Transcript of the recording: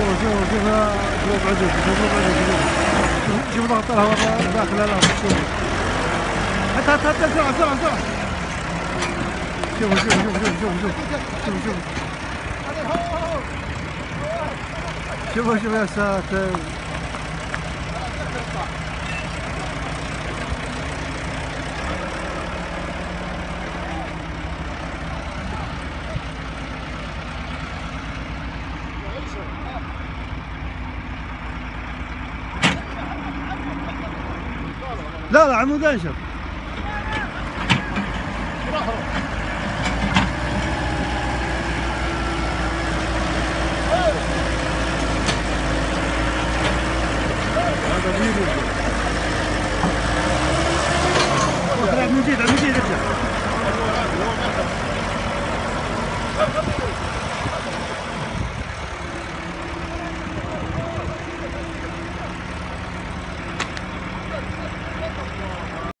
شوف شوف شوف شوف عجب شوف عجب شوف شوف ضغط الهواء داخل الأرض شوف هات هات هات بسرعة بسرعة بسرعة شوف شوف شوف شوف شوف شوف شوف شوف شوف يا ساتر. لا لا عمود انشف هذا بيرو